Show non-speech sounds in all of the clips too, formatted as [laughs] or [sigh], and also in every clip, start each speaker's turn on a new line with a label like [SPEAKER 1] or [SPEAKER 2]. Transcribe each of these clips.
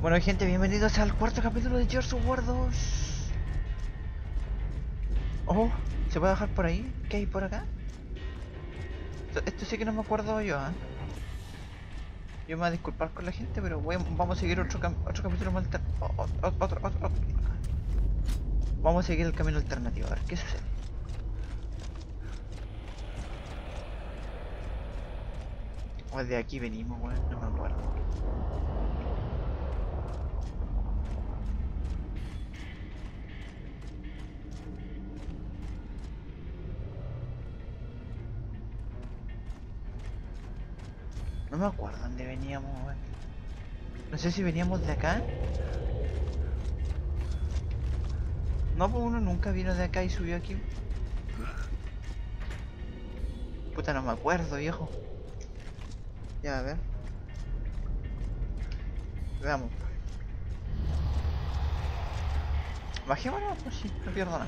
[SPEAKER 1] Bueno gente, bienvenidos al cuarto capítulo de of War 2 Oh, ¿se puede bajar por ahí? ¿Qué hay por acá? Esto, sí que no me acuerdo yo, ¿eh? Yo me voy a disculpar con la gente, pero voy vamos a seguir otro, otro capítulo más otro, otro, otro. Vamos a seguir el camino alternativo, a ver qué sucede O de aquí venimos, weón, no me acuerdo No me acuerdo dónde veníamos, weón. No sé si veníamos de acá. No, pues uno nunca vino de acá y subió aquí. Puta, no me acuerdo, viejo. Ya, a ver. Veamos. Bajémonos, pues sí, no pierdo nada.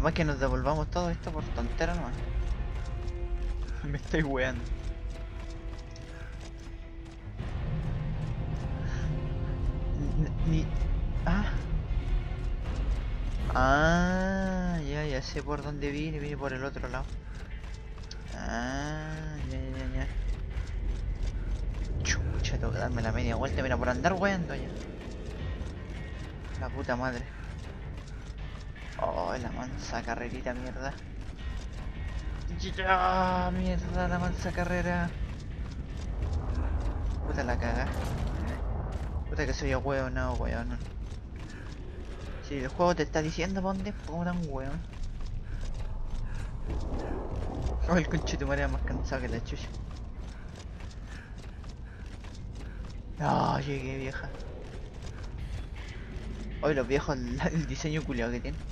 [SPEAKER 1] Capaz que nos devolvamos todo esto por tontera nomás. [laughs] Me estoy weando. Ni... Ah. Ah, ya, ya sé por dónde vine, vine por el otro lado. Ah, ya, ya, ya. Chucha, tengo que darme la media vuelta, mira, por andar weando ya. La puta madre. Oh, la mansa carrerita, mierda. Mierda, la mansa carrera. Puta la caga. Puta que soy a huevo, no, no. Si el juego te está diciendo dónde, como tan weón. Oh, el conchito me más cansado que la chucha. Ah, llegué vieja. Hoy los viejos, [laughs] el diseño culiado que tienen.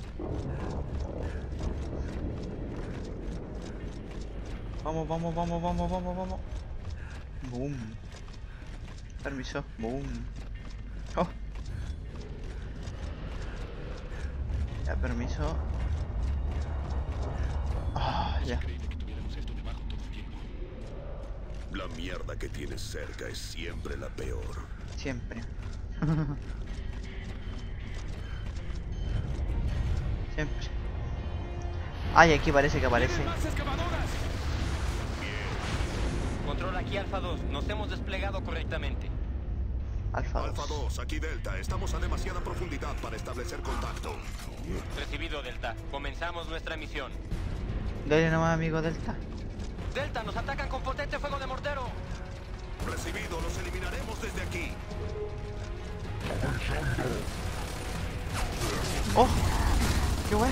[SPEAKER 1] Vamos, vamos, vamos, vamos, vamos, vamos. Boom. Permiso. Boom. Oh. Ya, permiso. Ah, ya.
[SPEAKER 2] El tiempo. La mierda que tienes cerca es siempre la peor.
[SPEAKER 1] Siempre. [laughs] Siempre. Ay, aquí parece que aparece.
[SPEAKER 3] ¡Más excavadoras!
[SPEAKER 4] Control aquí Alfa 2, nos hemos desplegado correctamente.
[SPEAKER 1] Alfa
[SPEAKER 2] Alfa
[SPEAKER 1] 2.
[SPEAKER 2] 2, aquí Delta. Estamos a demasiada profundidad para establecer contacto.
[SPEAKER 4] Recibido Delta, comenzamos nuestra misión.
[SPEAKER 1] Dale nomás, amigo Delta.
[SPEAKER 4] Delta, nos atacan con potente fuego de mortero.
[SPEAKER 2] Recibido, los eliminaremos desde aquí.
[SPEAKER 1] ¡Oh! ¡Qué wey!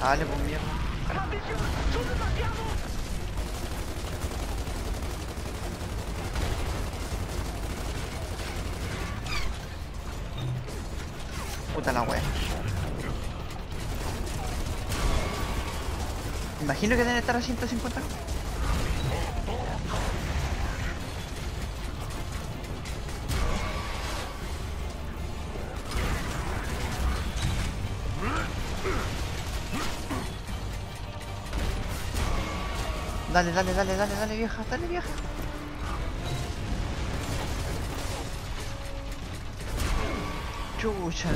[SPEAKER 1] Dale, pues Imagino que deben estar a 150. Dale, dale, dale, dale, dale, vieja, dale, vieja. Chucha,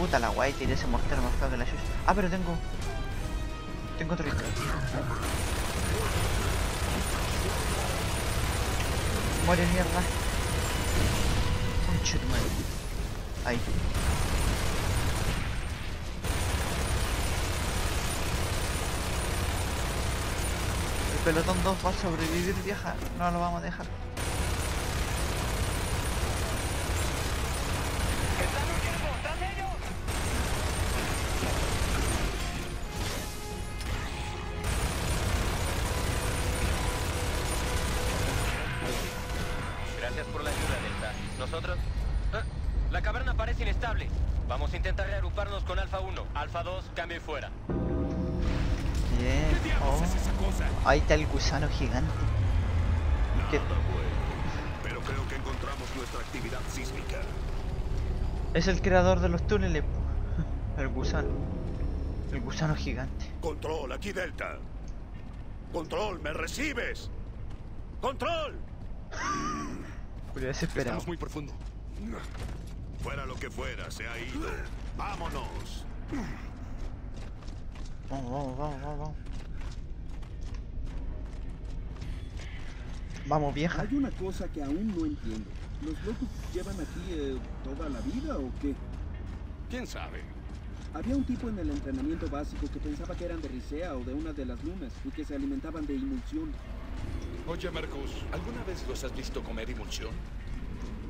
[SPEAKER 1] Puta la guay, tiré ese mortero más feo que la chucha. Ah, pero tengo. Tengo otro. Muere mierda. Concha tu madre. Ahí. El pelotón 2 va a sobrevivir, vieja. No lo vamos a dejar. Gusano gigante. ¿Qué?
[SPEAKER 2] Nada bueno. Pero creo que encontramos nuestra actividad sísmica.
[SPEAKER 1] Es el creador de los túneles. [laughs] El gusano. El gusano gigante.
[SPEAKER 2] Control, aquí Delta. Control, ¿me recibes? Control. [laughs]
[SPEAKER 3] Estamos muy profundo.
[SPEAKER 2] Fuera lo que fuera, se ha ido. Vámonos.
[SPEAKER 1] Vamos, vamos, vamos, vamos, vamos. Vieja.
[SPEAKER 5] Hay una cosa que aún no entiendo. ¿Los locos llevan aquí eh, toda la vida o qué?
[SPEAKER 3] ¿Quién sabe?
[SPEAKER 5] Había un tipo en el entrenamiento básico que pensaba que eran de Risea o de una de las lunas y que se alimentaban de emulsión.
[SPEAKER 3] Oye, Marcos, ¿alguna vez los has visto comer emulsión?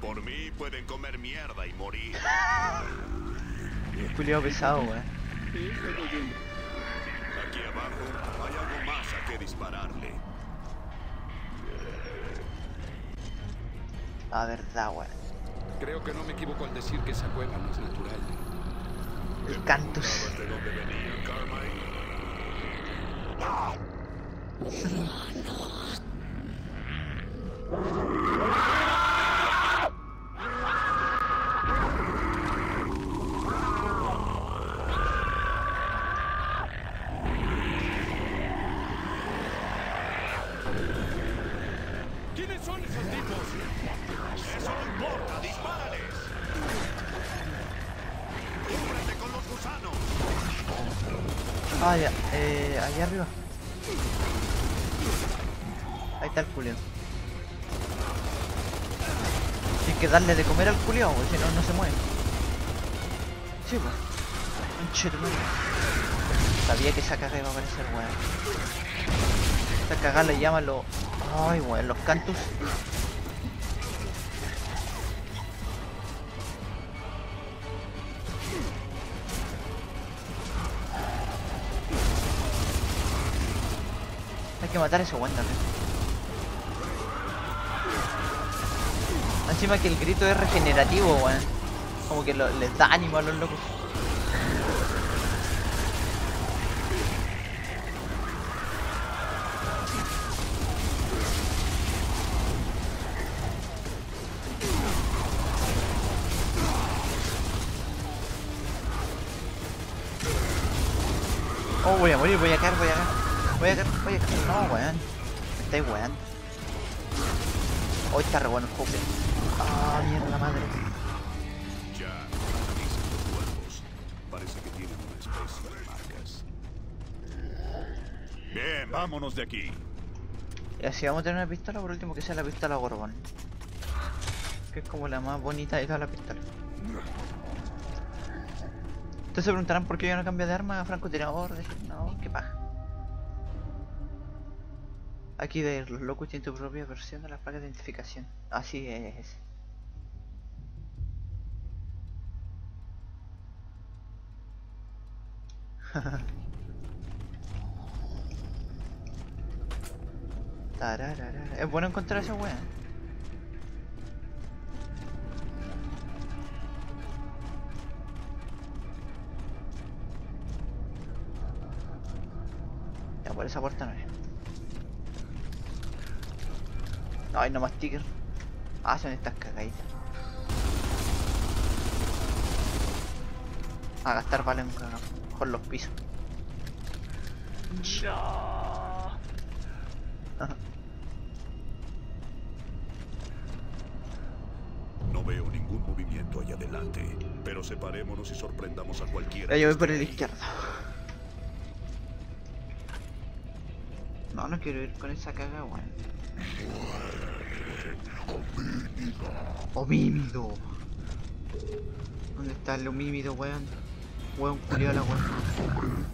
[SPEAKER 2] Por mí pueden comer mierda y morir. [laughs]
[SPEAKER 1] Julio pesado, weón.
[SPEAKER 5] ¿Qué estoy oyendo?
[SPEAKER 2] Aquí abajo hay algo más a que dispararle.
[SPEAKER 1] La verdad, weón.
[SPEAKER 3] Creo que no me equivoco al decir que esa cueva no es natural.
[SPEAKER 1] El cantus. [laughs]
[SPEAKER 2] ¿Sabes de dónde venía, Carmine?
[SPEAKER 3] ¿Quiénes son esos tipos?
[SPEAKER 2] Eso no importa, dispárales. Cúbrete con los gusanos.
[SPEAKER 1] Ah, ya. Eh, allá arriba. Ahí está el Julio. Tienes que darle de comer al Julio, si no, no se mueve. Sí, pues. Sabía que esa cagada iba a aparecer, weón. Esa cagada le llaman los... Ay, weón, los cantus. Hay que matar a ese weón también. Encima que el grito es regenerativo, weón. Como que les da ánimo a los locos. Voy a caer, voy a caer. Voy a caer, voy a caer. No, weón. Me estáis weón. Hoy está re bueno el juego. Ah, mierda madre.
[SPEAKER 2] Ya, analicen los cuerpos. Parece que tienen una especie de marcas. Bien, vámonos de aquí.
[SPEAKER 1] Y así vamos a tener una pistola, por último que sea la pistola Gorbón. Que es como la más bonita de todas las pistolas. Ustedes se preguntarán por qué yo no cambio de arma a francotirador. Dije, No, qué paja. Aquí de los locos tienen tu propia versión de las placas de identificación. Así es. [laughs] Es bueno encontrar esa wea. Ya por esa puerta no es. No, hay nomás stickers. Ah, son estas cagaditas. A gastar valen con, los pisos. [laughs] Ya.
[SPEAKER 2] No veo ningún movimiento allá adelante. Pero separémonos y sorprendamos a cualquiera.
[SPEAKER 1] Yo voy por
[SPEAKER 2] esté
[SPEAKER 1] el No, no quiero ir con esa caga, weón. Omímido. ¿Dónde está el omímido, weón? Weón culiao la weón.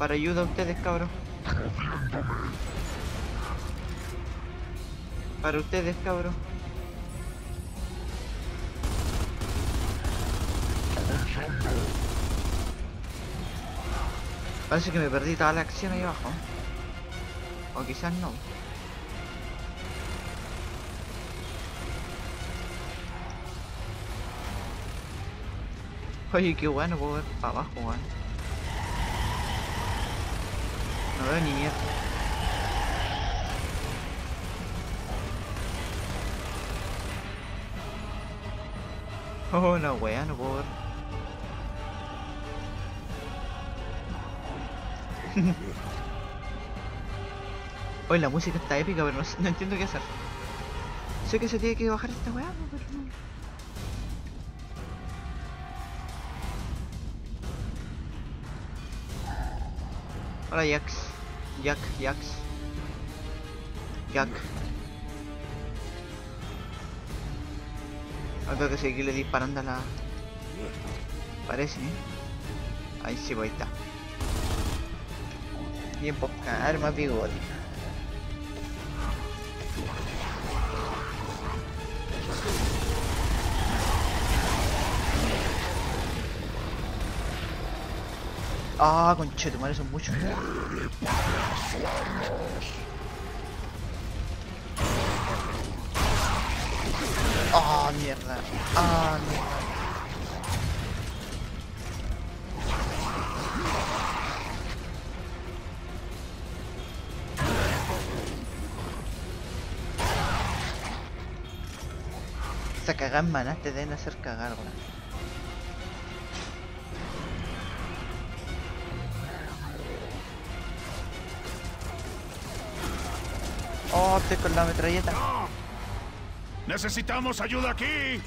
[SPEAKER 1] Para ayuda a ustedes, cabros. Para ustedes, cabros. Parece que me perdí toda la acción ahí abajo. O quizás no. Oye, qué bueno, puedo para abajo, weón. No veo ni mierda. Oh, la no, wea, no puedo. Oye, la música está épica, pero no, entiendo qué hacer. Sé que se tiene que bajar esta weá, pero no. Hola, Jax. Jack, Jax. Jack. Tengo que seguirle disparando a la... Parece, ¿eh? Ahí sí, pues ahí está. Bien, poca arma bigote. Ah, conchetumare, son muchos. Ah, mierda. Ah, mierda. En maná te deben hacer cagar, weón. Oh, estoy con la metralleta.
[SPEAKER 2] ¡Necesitamos ayuda aquí!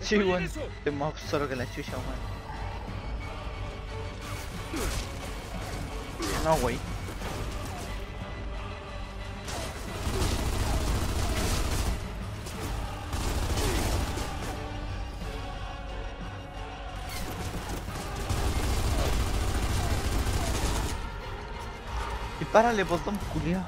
[SPEAKER 1] Sí, weón. Estoy más solo que la chucha, weón. No, wey. Dispárale, botón culiao.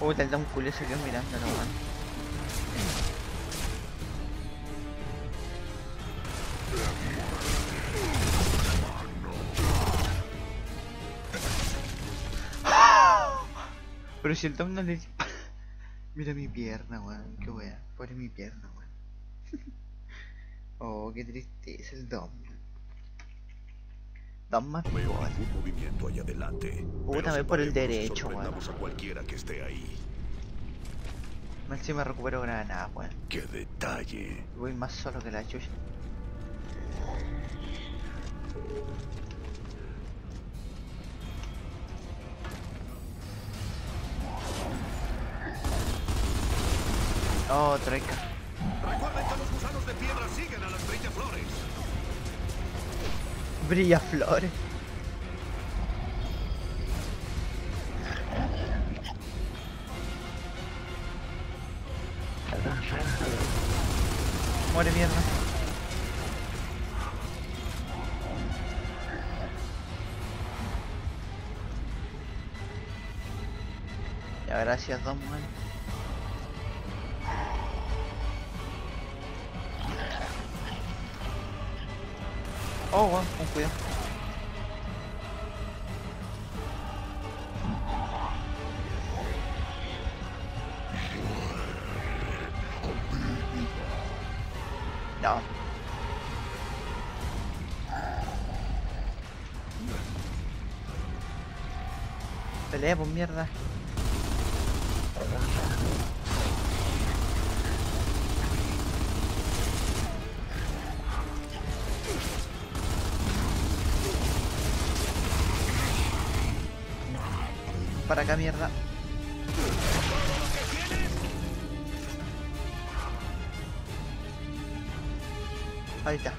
[SPEAKER 1] Puta, el don culio se quedó mirándolo, weón. Pero si el Dom no le. Mira mi pierna, weón. Qué weón. Pobre mi pierna, weón. Oh, qué tristeza el Dom. Dom más
[SPEAKER 2] Veo
[SPEAKER 1] weón.
[SPEAKER 2] ningún movimiento allá adelante.
[SPEAKER 1] Puta, ve por el derecho,
[SPEAKER 2] sorprendamos a cualquiera que esté ahí.
[SPEAKER 1] Mal si me recupero granada, weón.
[SPEAKER 2] ¡Qué detalle!
[SPEAKER 1] Voy más solo que la chucha. Oh, troika. Brilla flores. Muere mierda. Ya, gracias, Don Man. Oh, bueno, con cuidado. No. Pelea por mierda. Acá mierda. Ahí está.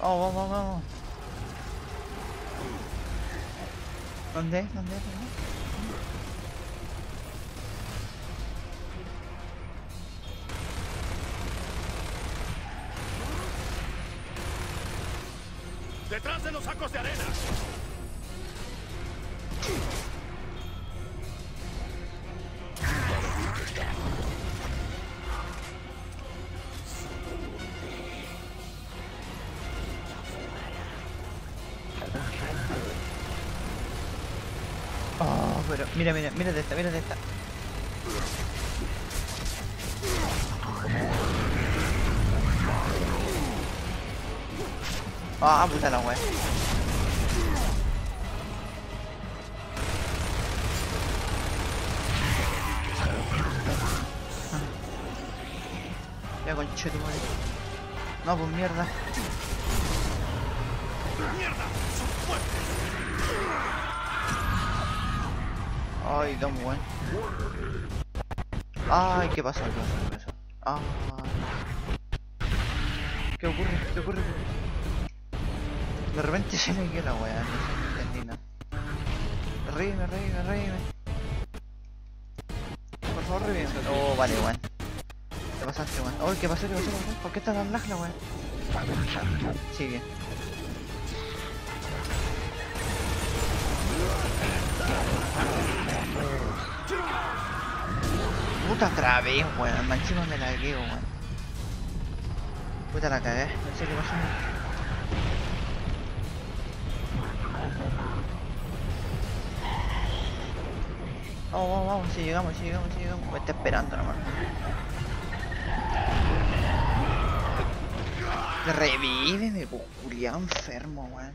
[SPEAKER 1] Vamos, vamos, vamos. ¿Dónde? ¿Dónde? ¿Dónde?
[SPEAKER 2] ¡Detrás de los sacos de arena!
[SPEAKER 1] Oh, pero mira, mira, mira de esta, mira de esta. No, pues mierda. Ay, don buen. Ay, ¿qué pasó? ¿Qué pasó? Ah. ¿Qué ocurre? ¿Qué ocurre? De repente [laughs] se me quedó la weá, no entendí nada. Reíme, reíme, reíme. Por favor, reíme. Oh, vale. Te pasaste, weón. Oh, ¿qué pasó? ¿Qué pasó? ¿Por qué está tan lag la weá? Sí, bien. Puta otra vez, weón. Encima me lagueo, weón. Puta la cagué. No sé qué pasó. Vamos, vamos, vamos. Si llegamos, si llegamos, si llegamos. Me está esperando nomás. Revíveme, culiao enfermo, weón.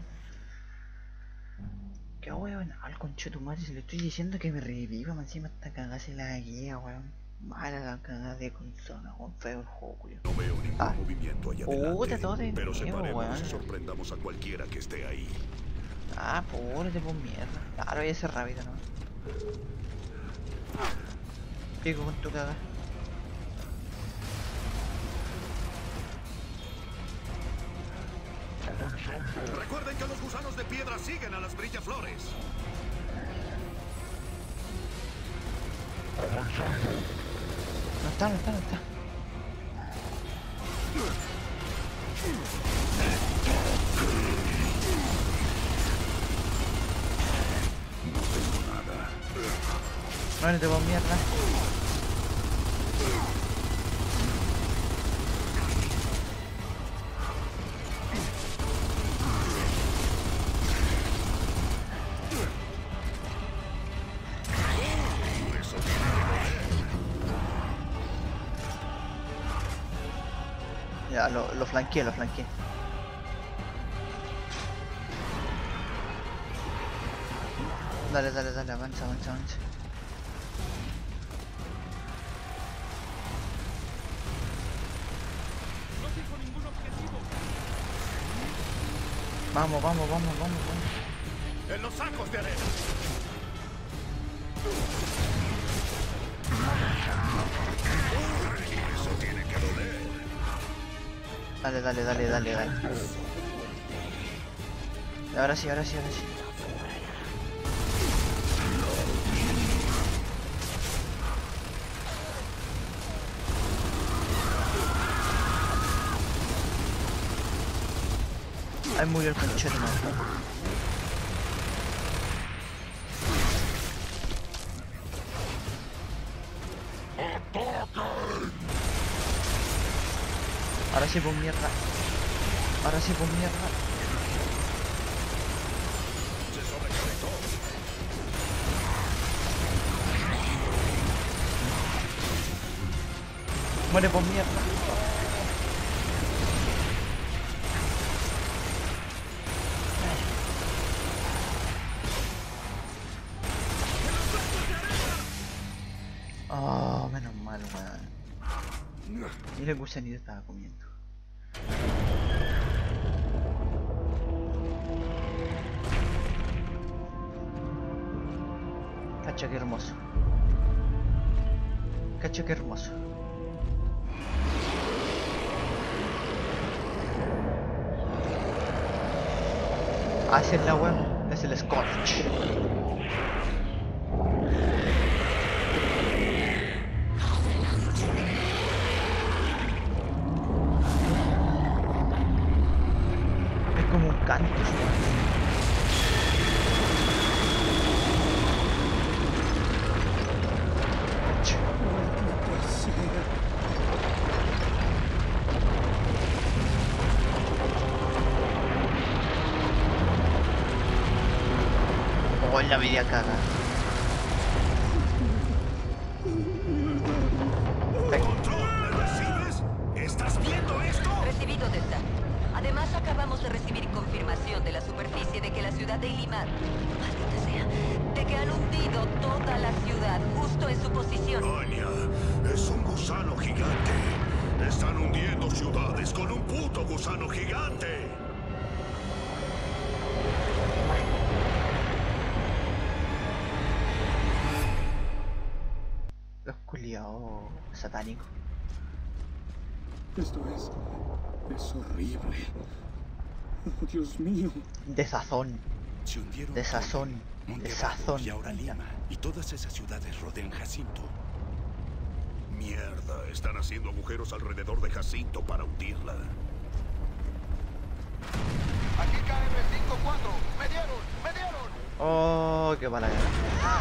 [SPEAKER 1] ¿Qué weón? Al concho tu madre, si le estoy diciendo que me reviva, más encima esta cagada se la guía, weón. Mala la cagada de consola, weón. Feo el juego, culiao.
[SPEAKER 2] No veo ningún
[SPEAKER 1] Ah.
[SPEAKER 2] movimiento allá
[SPEAKER 1] Puta,
[SPEAKER 2] adelante,
[SPEAKER 1] todo de
[SPEAKER 2] pero
[SPEAKER 1] nuevo,
[SPEAKER 2] separémonos y sorprendamos a cualquiera que esté ahí.
[SPEAKER 1] Ah, púrate por mierda. Claro, voy a ser rápido, ¿no? Pico con tu caga.
[SPEAKER 2] Recuerden que los gusanos de piedra siguen a las brillaflores.
[SPEAKER 1] No está, no está, no está. Muérete por mierda. Ya, lo, lo flanqueé, lo flanqueé. Dale, dale, dale, avanza, avanza, avanza. Vamos, vamos, vamos, vamos, vamos.
[SPEAKER 2] ¡En los sacos de arena!
[SPEAKER 1] Dale, dale, dale, dale, dale. Ahora sí, ahora sí, ahora sí. Ahí murió el conchero, Ahora sí, por mierda. Ahora sí, por mierda.
[SPEAKER 2] Se sobrecalentó.
[SPEAKER 1] Muere por mierda. Oh, menos mal, weón. Mira el gusanito estaba comiendo. La media caga.
[SPEAKER 5] Horrible. Oh, Dios mío.
[SPEAKER 1] De sazón.
[SPEAKER 3] Se hundieron
[SPEAKER 1] De sazón.
[SPEAKER 3] todo. Monte
[SPEAKER 1] De
[SPEAKER 3] Bajo
[SPEAKER 1] sazón.
[SPEAKER 3] Y ahora Lima. Y todas esas ciudades rodean Jacinto.
[SPEAKER 2] Mierda, están haciendo agujeros alrededor de Jacinto para hundirla.
[SPEAKER 6] Aquí KR-5-4. ¡Me dieron! ¡Me dieron!
[SPEAKER 1] Oh, qué mala guerra.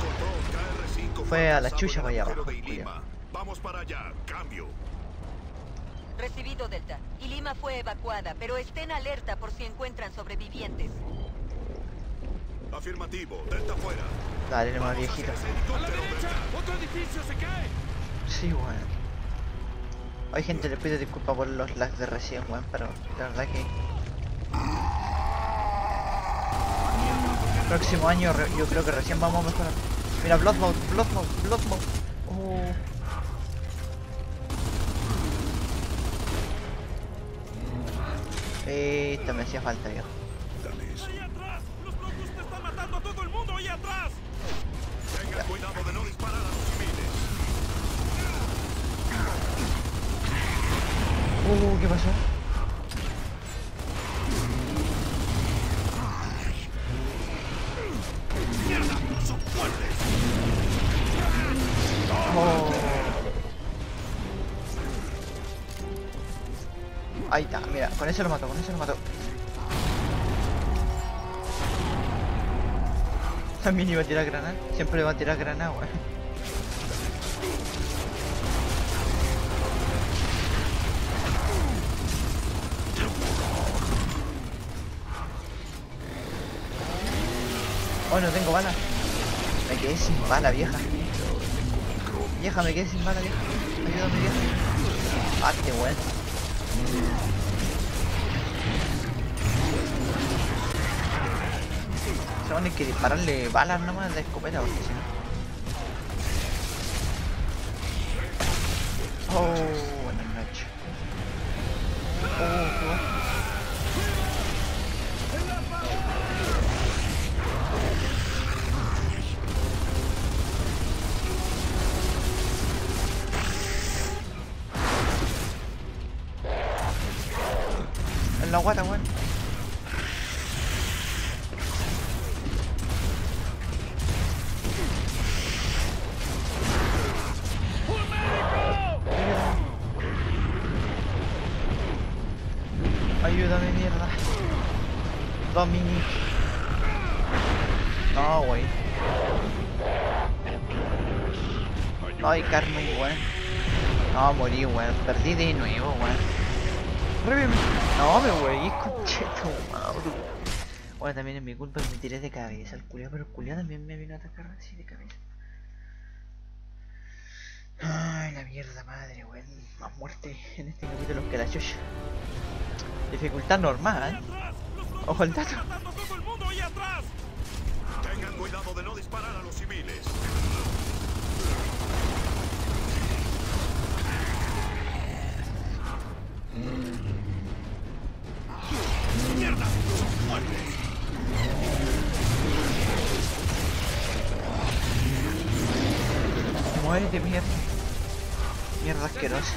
[SPEAKER 2] Control, KR-5
[SPEAKER 1] Fue a la chucha para allá abajo.
[SPEAKER 2] Vamos para allá, cambio.
[SPEAKER 7] Recibido, Delta. Y Lima fue evacuada, pero estén alerta por si encuentran sobrevivientes.
[SPEAKER 2] Afirmativo, Delta fuera.
[SPEAKER 1] Dale, nomás
[SPEAKER 2] Vamos
[SPEAKER 1] viejito.
[SPEAKER 2] ese helicóptero, Delta.
[SPEAKER 3] ¡Otro edificio se cae!
[SPEAKER 1] Sí, weón. Hay gente le pide disculpas por los lags de recién, weón, pero la verdad que... Próximo año yo creo que recién vamos a mejorar. Mira, Blood Mode, Blood Mode, Blood Mode. Oh. Esta me hacía falta, viejo.
[SPEAKER 2] Dame eso.
[SPEAKER 3] atrás! ¡Los locos te están matando a todo el mundo ahí atrás!
[SPEAKER 2] Tengan cuidado de no disparar a los civiles.
[SPEAKER 1] Uh, ¿qué pasó? Ese lo mato, con ese lo mato. También iba a tirar granada, siempre va a tirar granada, weón. Oh, no tengo bala. Me quedé sin bala, vieja. Vieja, me quedé sin bala, vieja. Ayúdame, vieja. Ah, qué bueno. Van a que dispararle balas nomás de escopeta, porque si no. Oh, buenas noches. Oh, cabeza el culiao, pero el culiao también me vino a atacar así de cabeza. Ay, la mierda madre, weón. Más muerte en este capítulo que la chucha. Dificultad normal. Ojo el dato.
[SPEAKER 2] Tengan cuidado de no disparar a los civiles.
[SPEAKER 1] Muérete, mierda. Mierda asquerosa.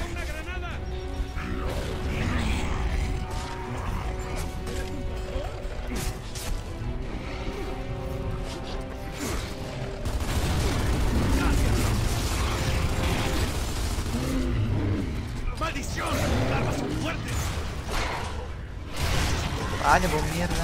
[SPEAKER 3] ¡Maldición! ¡Las armas son fuertes!
[SPEAKER 1] Vale, pues mierda.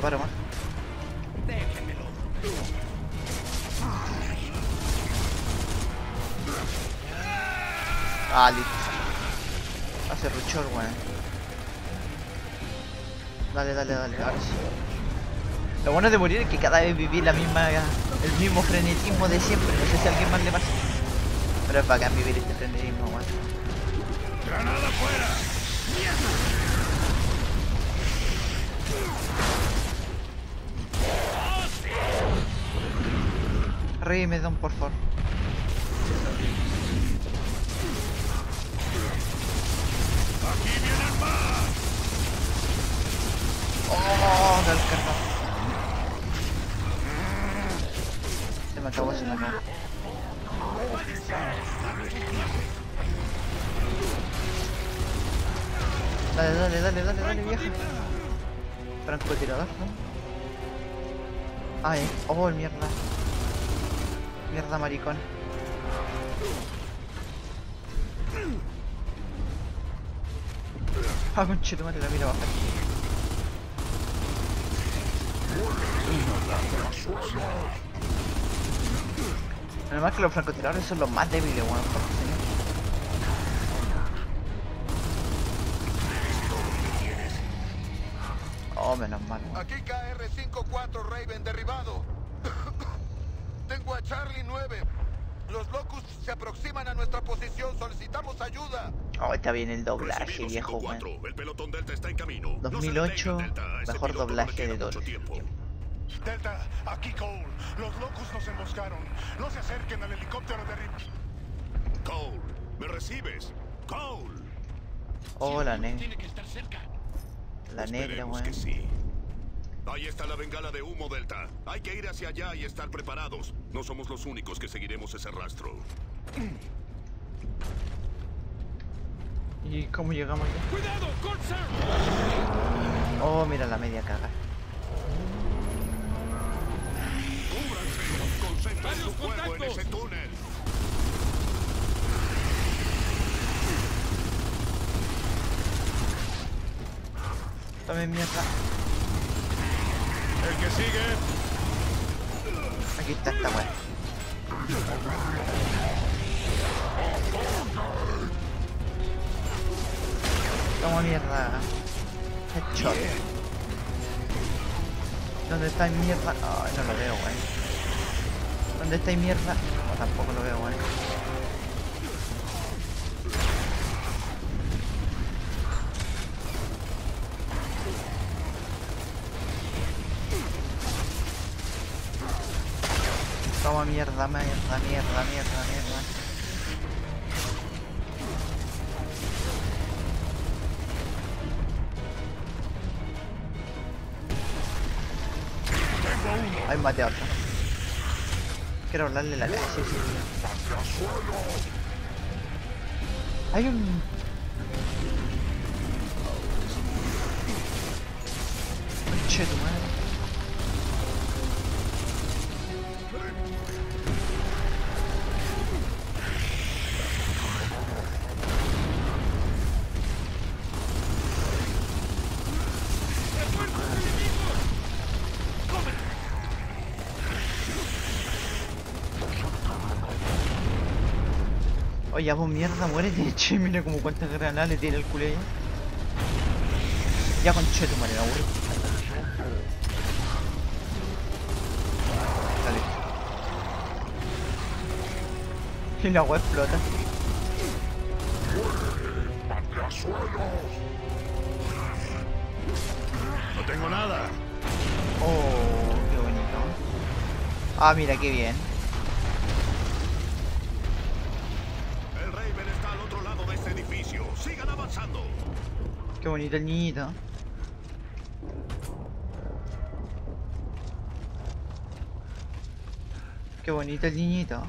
[SPEAKER 1] Más.
[SPEAKER 3] Déjenmelo.
[SPEAKER 1] Ah, listo. Hace ruchor, weón. Dale, dale, dale, ahora sí. Lo bueno de morir es que cada vez viví la misma, el mismo frenetismo de siempre. No sé si alguien más le pasa. Pero es bacán vivir este frenetismo, weón. Rey Don, por favor.
[SPEAKER 2] ¡Aquí vienen más!
[SPEAKER 1] Oh, del. Se me acabó, se me acabó. Dale, dale, dale, dale, dale, vieja. Francotirador, ¿no? Ay, oh, mierda. Mierda, maricón. Ah, conchetumare, la mira baja. Además que los francotiradores son los más débiles, weón. Oh, menos mal.
[SPEAKER 6] Aquí KR-54 Raven derribado. Tengo a Charlie 9. Los Locust se aproximan a nuestra posición. Solicitamos ayuda.
[SPEAKER 1] Oh, está bien el doblaje,
[SPEAKER 2] Recibido
[SPEAKER 1] viejo, weón.
[SPEAKER 2] 5-4. El pelotón Delta está en camino. No se
[SPEAKER 1] 2008,
[SPEAKER 2] detengan, Delta. Ese
[SPEAKER 1] mejor
[SPEAKER 2] no
[SPEAKER 1] doblaje de
[SPEAKER 2] mucho
[SPEAKER 1] Dolph.
[SPEAKER 2] tiempo.
[SPEAKER 8] Delta, aquí Cole. Los locos nos emboscaron. No se acerquen al helicóptero de.
[SPEAKER 2] Cole, ¿me recibes? Cole.
[SPEAKER 1] Oh, la negra.
[SPEAKER 3] Tiene que estar cerca.
[SPEAKER 1] La negra,
[SPEAKER 2] Esperemos
[SPEAKER 1] weón.
[SPEAKER 2] que sí. Ahí está la bengala de humo, Delta. Hay que ir hacia allá y estar preparados. No somos los únicos que seguiremos ese rastro.
[SPEAKER 1] ¿Y cómo llegamos allá?
[SPEAKER 3] ¡Cuidado, Corsair!
[SPEAKER 1] Oh, mira la media caga.
[SPEAKER 2] Concentren su
[SPEAKER 3] ¡Varios
[SPEAKER 2] fuego en ese túnel.
[SPEAKER 1] Tome mierda.
[SPEAKER 2] El que sigue.
[SPEAKER 1] Aquí está esta weá. Toma mierda. Headshot. ¿Dónde está mi mierda? Ay, no lo veo, weón. ¿Dónde está mi mierda? No, tampoco lo veo, weón. Toma mierda, mierda, mierda, mierda, mierda. Ay, maté a otro. Quiero hablarle la leche, sí, sí. Hay un... Oye, vos mierda, muérete, [laughs] che, mira como cuántas granadas le tiene el culé ya. Ya conche tu madre, aburrí. Dale. Y la web explota.
[SPEAKER 2] No tengo nada.
[SPEAKER 1] Oh, qué bonito. Ah, mira, qué bien.
[SPEAKER 2] El Raven está al otro lado de este edificio. Sigan avanzando.
[SPEAKER 1] Qué bonito el niñito. Qué bonito el niñito.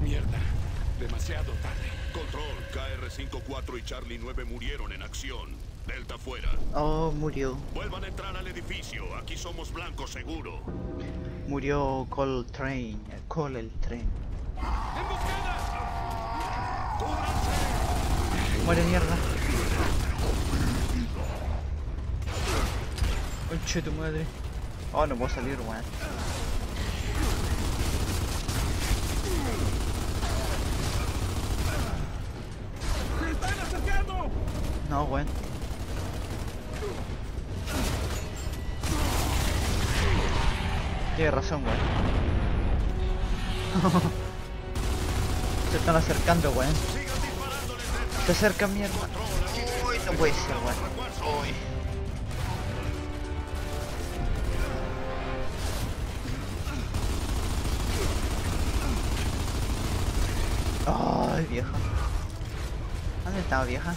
[SPEAKER 3] Mierda. Demasiado tarde.
[SPEAKER 2] Control, KR-54 y Charlie 9 murieron en acción. Delta fuera.
[SPEAKER 1] Oh, murió.
[SPEAKER 2] Vuelvan a entrar al edificio. Aquí somos blancos seguro.
[SPEAKER 1] Murió. Cole el tren. Muere mierda. Conche tu madre. Oh, no puedo salir, weón. No, weón. Tienes razón, weón. [laughs] Se están acercando, weón. Se acercan, mierda. No puede ser, weón. Ay, vieja. ¿Dónde estaba vieja?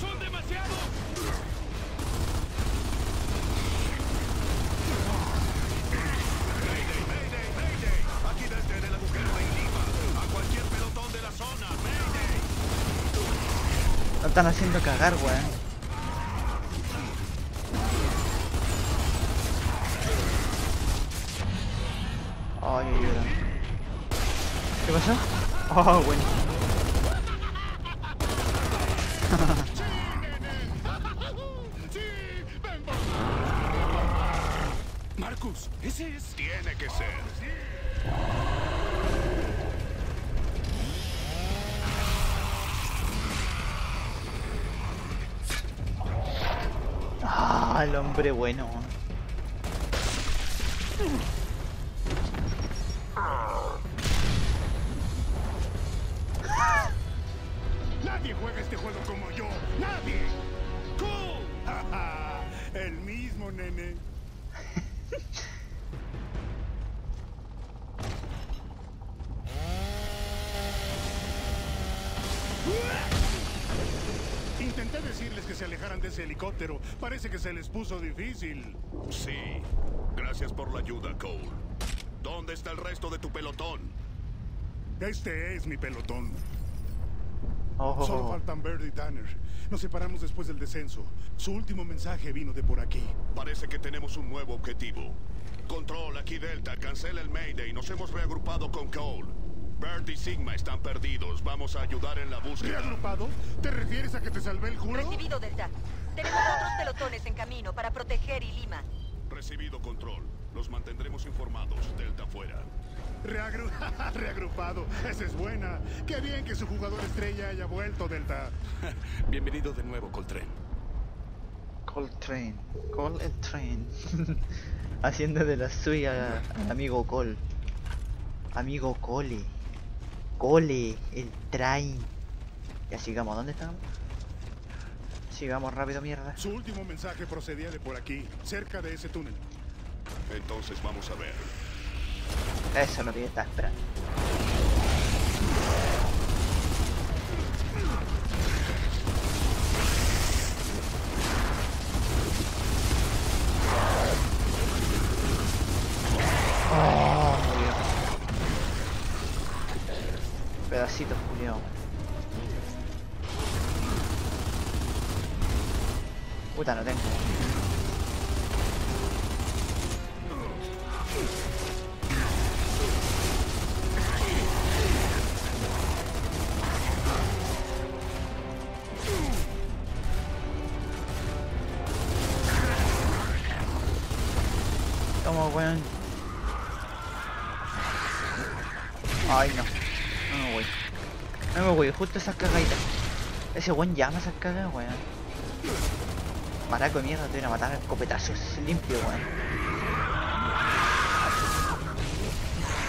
[SPEAKER 2] Aquí desde el agujero de Lima. A cualquier pelotón de la zona. Mayday.
[SPEAKER 1] No están haciendo cagar, weón. Ay, ayuda. ¿Qué pasó? Oh, bueno. Hombre bueno.
[SPEAKER 8] Nadie juega este juego como yo. Nadie. Cool. [laughs] El mismo, nene. [laughs] de ese helicóptero. Parece que se les puso difícil.
[SPEAKER 2] Sí. Gracias por la ayuda, Cole. ¿Dónde está el resto de tu pelotón?
[SPEAKER 8] Este es mi pelotón.
[SPEAKER 1] Oh,
[SPEAKER 8] Solo faltan Bird y Tanner. Nos separamos después del descenso. Su último mensaje vino de por aquí.
[SPEAKER 2] Parece que tenemos un nuevo objetivo. Control, aquí Delta, cancela el Mayday. Nos hemos reagrupado con Cole. Bert y Sigma están perdidos. Vamos a ayudar en la búsqueda.
[SPEAKER 8] ¿Reagrupado? ¿Te refieres a que te salvé el juro?
[SPEAKER 7] Recibido, Delta. Tenemos otros pelotones en camino para proteger y Lima.
[SPEAKER 2] Recibido control. Los mantendremos informados. Delta fuera.
[SPEAKER 8] Reagru- [laughs] Reagrupado. Esa es buena. Qué bien que su jugador estrella haya vuelto, Delta. [laughs]
[SPEAKER 3] Bienvenido de nuevo, Coltrane.
[SPEAKER 1] Coltrane. Train. [laughs] Haciendo de la suya al amigo Cole. Amigo Cole. Cole, el train. Ya sigamos, ¿dónde estamos? Sigamos rápido, mierda.
[SPEAKER 8] Su último mensaje procedía de por aquí, cerca de ese túnel.
[SPEAKER 2] Entonces vamos a ver.
[SPEAKER 1] Eso es lo que yo estaba esperando. Puta, no tengo. Como weón. Ay no. No me voy. No me voy, justo esas cagaditas. Ese weón llama esas cagadas, weón. Maraco de mierda, te voy a matar a escopetazos limpio, weón.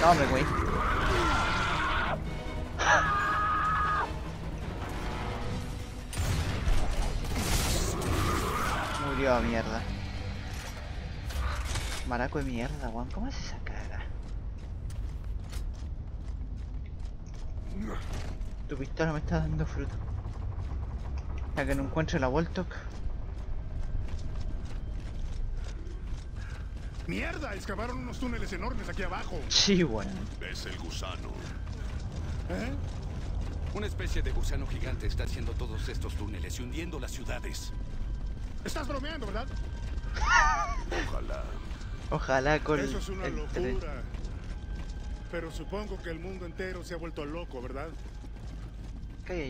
[SPEAKER 1] No me voy. Murió mierda. Maraco de mierda, weón. ¿Cómo es esa caga? Tu pistola me está dando fruto. Ya que no encuentre la Voltok.
[SPEAKER 8] ¡Mierda! Excavaron unos túneles enormes aquí abajo.
[SPEAKER 1] Sí, weón.
[SPEAKER 2] Es el gusano.
[SPEAKER 8] ¿Eh?
[SPEAKER 3] Una especie de gusano gigante está haciendo todos estos túneles y hundiendo las ciudades.
[SPEAKER 8] Estás bromeando, ¿verdad?
[SPEAKER 2] Ojalá.
[SPEAKER 1] Ojalá con
[SPEAKER 8] Eso es una
[SPEAKER 1] el tren.
[SPEAKER 8] locura. Pero supongo que el mundo entero se ha vuelto loco, ¿verdad?
[SPEAKER 1] ¿Qué hay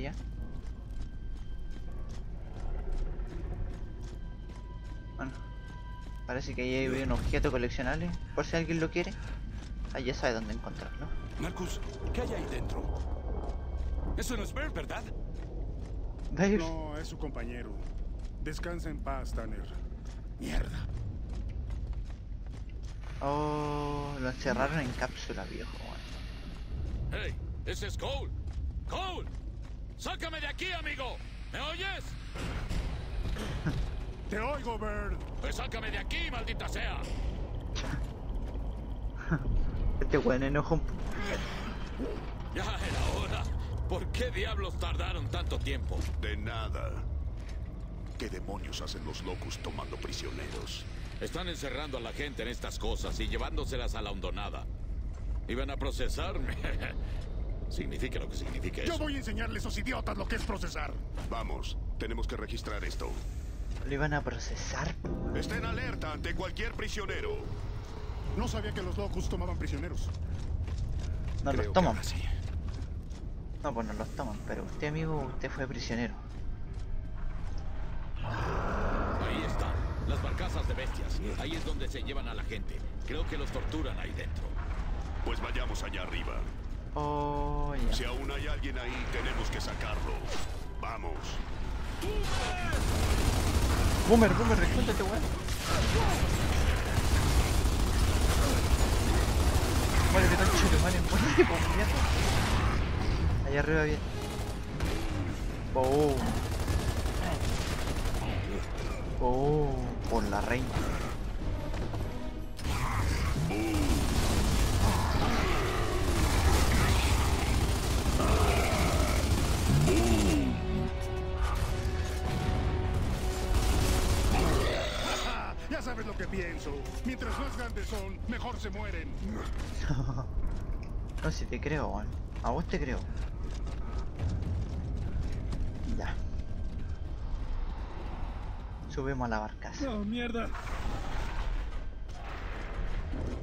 [SPEAKER 1] parece que ahí hay un objeto coleccionable, por si alguien lo quiere. Ahí ya sabe dónde encontrarlo.
[SPEAKER 3] Marcus, ¿qué hay ahí dentro? Eso no es Bird, ¿verdad?
[SPEAKER 1] Dave,
[SPEAKER 8] No, es su compañero. Descansa en paz, Tanner. Mierda.
[SPEAKER 1] Oh, lo encerraron en cápsula, viejo.
[SPEAKER 9] Hey, ese es Cole. Cole, sácame de aquí, amigo. ¿Me oyes? [laughs]
[SPEAKER 8] Te oigo, Bird.
[SPEAKER 9] Pues sácame de aquí, maldita sea. [laughs]
[SPEAKER 1] Este weón enojo
[SPEAKER 9] Ya era hora. ¿Por qué diablos tardaron tanto tiempo?
[SPEAKER 2] De nada. ¿Qué demonios hacen los locos tomando prisioneros?
[SPEAKER 9] Están encerrando a la gente en estas cosas y llevándoselas a la hondonada. ¿Iban a procesarme? [laughs] significa lo que significa
[SPEAKER 8] Yo
[SPEAKER 9] eso.
[SPEAKER 8] voy a enseñarle a esos idiotas lo que es procesar.
[SPEAKER 2] Vamos, tenemos que registrar esto.
[SPEAKER 1] Lo iban a procesar.
[SPEAKER 2] Estén alerta ante cualquier prisionero.
[SPEAKER 8] No sabía que los locos tomaban prisioneros.
[SPEAKER 1] No
[SPEAKER 9] Creo
[SPEAKER 1] los toman. No, pues no los toman. Pero usted, amigo, usted fue prisionero.
[SPEAKER 9] Ahí están, las barcazas de bestias. Ahí es donde se llevan a la gente. Creo que los torturan ahí dentro.
[SPEAKER 2] Pues vayamos allá arriba.
[SPEAKER 1] Oh, ya.
[SPEAKER 2] Si aún hay alguien ahí, tenemos que sacarlo. Vamos.
[SPEAKER 1] Boomer, boomer, respóndete, weón. Muérete, concho de madre, muérete, por mierda. Allá arriba bien. Oh. Oh, por la reina.
[SPEAKER 8] Sabes lo que pienso. Mientras más grandes son, mejor se mueren. [laughs]
[SPEAKER 1] No, si te creo, weón. A vos te creo. Ya. Subimos a la barcaza.
[SPEAKER 5] ¡Oh, mierda!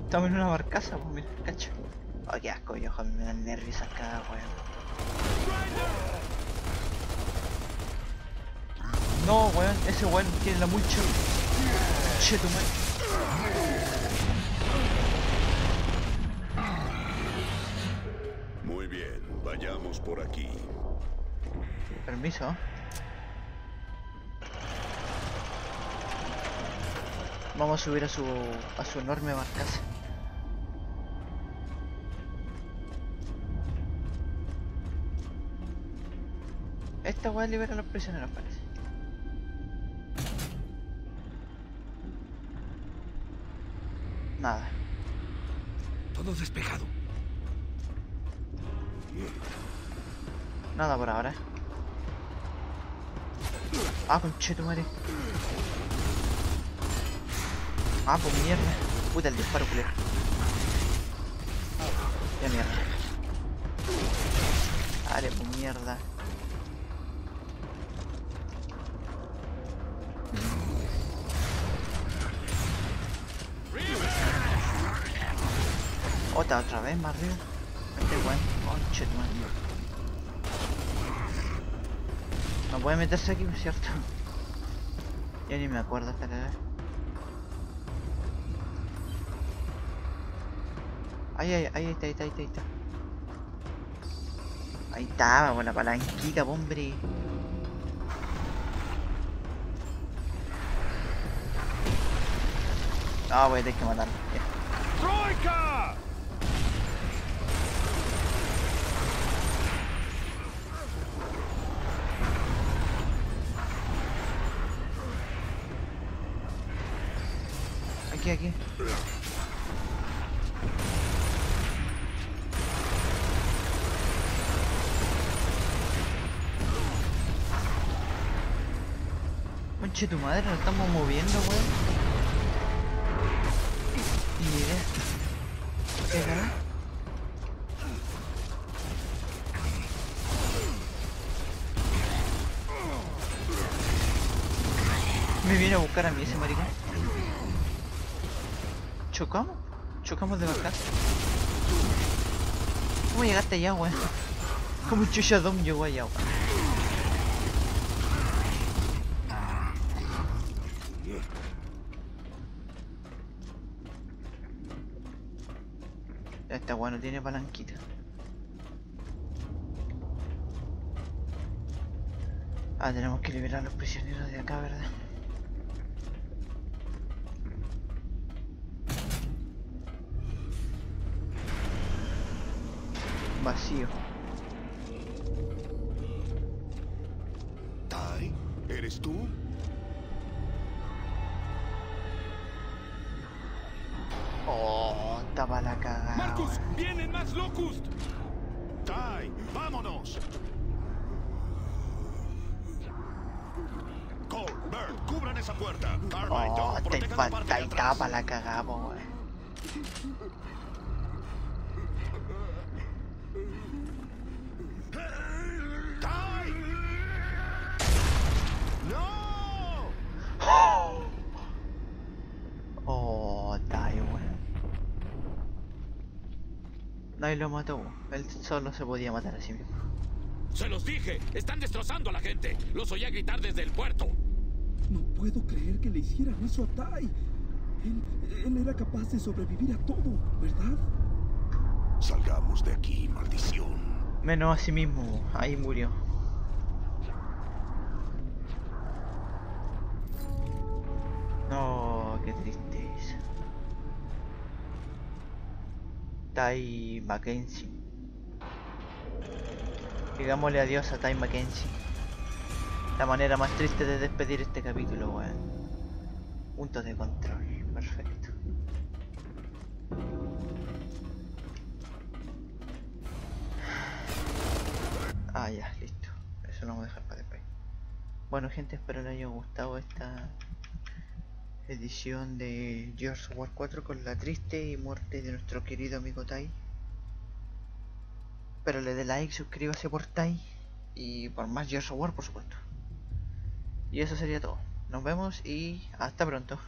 [SPEAKER 1] Estamos en una barcaza, pues mira, cacho. Oh, qué asco, mí me dan nervios acá, weón. No, weón, ese weón tiene la mucho. Che, tu madre.
[SPEAKER 2] Muy bien, vayamos por aquí.
[SPEAKER 1] Permiso. Vamos a subir a su a su enorme barcaza. Esta weá libera a los prisioneros, parece. Nada.
[SPEAKER 9] Todo despejado.
[SPEAKER 1] Nada por ahora. Ah, conchetumare. Ah, pues mierda. Puta el disparo, culero. Ya mierda. Dale, pues mierda. Otra, vez más arriba. Este weón. No puede meterse aquí, ¿cierto? Ya ni me acuerdo cagada. Ahí, ahí, ahí está, ahí está, ahí está, ahí está. Ahí estaba, con la palanquita, hombre. Ah, voy a tener que matarlo.
[SPEAKER 8] ¡Troika!
[SPEAKER 1] Aquí, tu madre, nos estamos moviendo, weón. Idea. ¿Qué cagada? Me viene a buscar a mí ese maricón. ¿Chocamos? Chocamos de barcaza. ¿Cómo llegaste allá, weón? ¿Cómo Chucha Dom llegó allá, weón? Esta weón no tiene palanquita. Ah, tenemos que liberar a los prisioneros de acá, ¿verdad? Nadie lo mató, él solo se podía matar a sí mismo.
[SPEAKER 3] ¡Se los dije! ¡Están destrozando a la gente! ¡Los oía gritar desde el puerto!
[SPEAKER 5] No puedo creer que le hicieran eso a Tai. Él, él era capaz de sobrevivir a todo, ¿verdad?
[SPEAKER 2] Salgamos de aquí, maldición.
[SPEAKER 1] Menos a sí mismo, ahí murió. Tai Mackenzie. Digámosle adiós a Tai Mackenzie. La manera más triste de despedir este capítulo, weón. Punto de control, perfecto. Ah, ya, listo. Eso lo vamos a dejar para después. Bueno, gente, espero les haya gustado esta edición de of War 4 con la triste y muerte de nuestro querido amigo Tai. Pero le dé like, suscríbase por Tai y por más of War, por supuesto. Y eso sería todo. Nos vemos y hasta pronto.